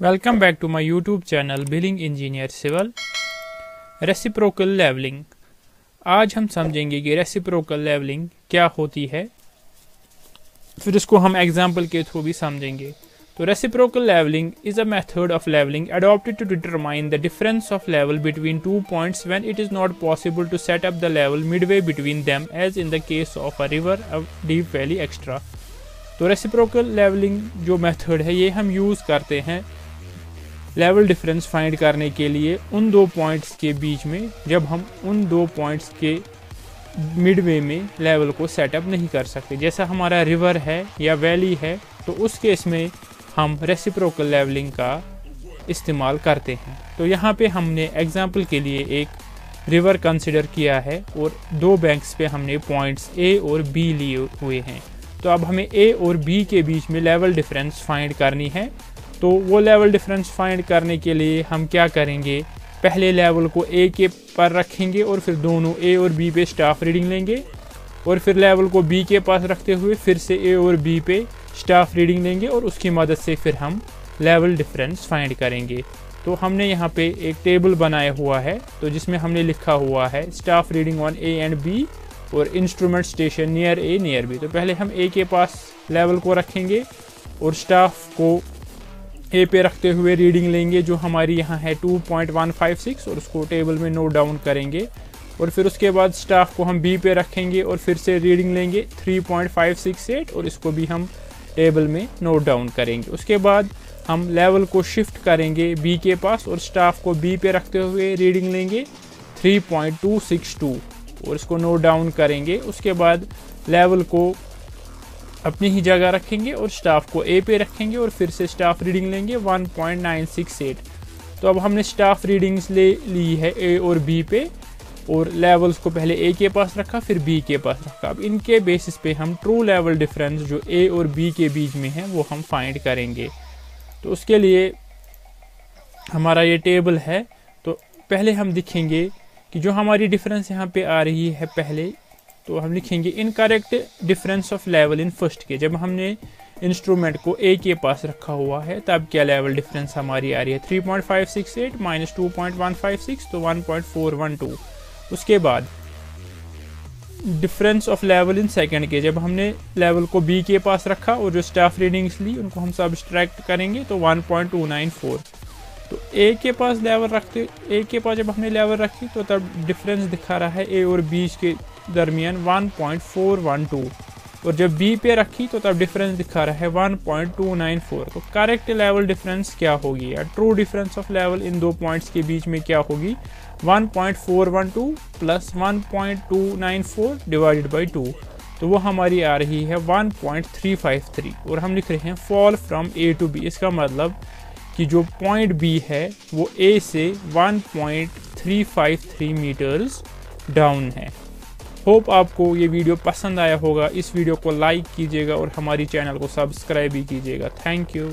Welcome back to my YouTube channel billing engineer civil reciprocal levelling आज हम समझेंगे कि रेसिप्रोकल लेवलिंग क्या होती है। फिर इसको हम एग्ज़ाम्पल के थ्रू भी समझेंगे। तो reciprocal levelling is a method of levelling adopted to determine the difference of level between two points when it is not possible to set up the level midway between them as in the case of a river deep valley extra तो reciprocal levelling जो method है, ये हम use करते हैं। Level difference find करने के लिए उन दो पॉइंट्स के बीच में जब हम उन दो पॉइंट्स के मिडवे में लेवल को सेटअप नहीं कर सकते। जैसा हमारा रिवर है या वैली है तो उस केस में हम रेसिप्रोकल लेवलिंग का इस्तेमाल करते हैं। तो यहाँ पे हमने एग्ज़ाम्पल के लिए एक रिवर कंसिडर किया है और दो बैंक्स पे हमने पॉइंट्स ए और बी लिए हुए हैं। तो अब हमें ए और बी के बीच में लेवल डिफरेंस फाइंड करनी है। तो वो लेवल डिफरेंस फाइंड करने के लिए हम क्या करेंगे? पहले लेवल को ए के पर रखेंगे और फिर दोनों ए और बी पे स्टाफ रीडिंग लेंगे और फिर लेवल को बी के पास रखते हुए फिर से ए और बी पे स्टाफ रीडिंग लेंगे और उसकी मदद से फिर हम लेवल डिफरेंस फाइंड करेंगे। तो हमने यहाँ पे एक टेबल बनाया हुआ है तो जिसमें हमने लिखा हुआ है staff reading on A and B और instrument station near A near B तो पहले हम ए के पास लेवल को रखेंगे और स्टाफ को ए पे रखते हुए रीडिंग लेंगे, जो हमारी यहाँ है 2.156 और उसको टेबल में नोट डाउन करेंगे। और फिर उसके बाद स्टाफ को हम बी पे रखेंगे और फिर से रीडिंग लेंगे 3.568 और इसको भी हम टेबल में नोट डाउन करेंगे। उसके बाद हम लेवल को शिफ्ट करेंगे बी के पास और स्टाफ को बी पे रखते हुए रीडिंग लेंगे 3.262 और इसको नोट डाउन करेंगे। उसके बाद लेवल को अपनी ही जगह रखेंगे और स्टाफ को ए पे रखेंगे और फिर से स्टाफ रीडिंग लेंगे 1.968 तो अब हमने स्टाफ रीडिंग्स ले ली है ए और बी पे और लेवल्स को पहले ए के पास रखा, फिर बी के पास रखा। अब इनके बेसिस पे हम ट्रू लेवल डिफरेंस जो ए और बी के बीच में है, वो हम फाइंड करेंगे। तो उसके लिए हमारा ये टेबल है। तो पहले हम दिखेंगे कि जो हमारी डिफरेंस यहाँ पे आ रही है पहले तो हम लिखेंगे incorrect difference of level in first के। जब हमने इंस्ट्रूमेंट को ए के पास रखा हुआ है, तब क्या लेवल डिफरेंस हमारी आ रही है? 3.568 point five six eight minus two point one five six तो one point four one two उसके बाद difference of level in second के। जब हमने लेवल को बी के पास रखा और जो स्टाफ रीडिंग्स ली, उनको हम सब्सट्रैक्ट करेंगे तो 1.294 तो ए के पास लेवल रखते ए के पास जब हमने लेवल रखी तो तब डिफरेंस दिखा रहा है ए और बी के दरमियान 1.412 और जब बी पे रखी तो तब डिफरेंस दिखा रहा है 1.294 तो करेक्ट लेवल डिफरेंस क्या होगी या true difference of level in दो पॉइंट्स के बीच में क्या होगी? 1.412 प्लस 1.294 डिवाइडेड बाई 2 तो वो हमारी आ रही है 1.353 और हम लिख रहे हैं fall from A to B इसका मतलब कि जो पॉइंट बी है, वो ए से 1.353 मीटर्स डाउन है। होप आपको ये वीडियो पसंद आया होगा। इस वीडियो को लाइक कीजिएगा और हमारी चैनल को सब्सक्राइब भी कीजिएगा। Thank you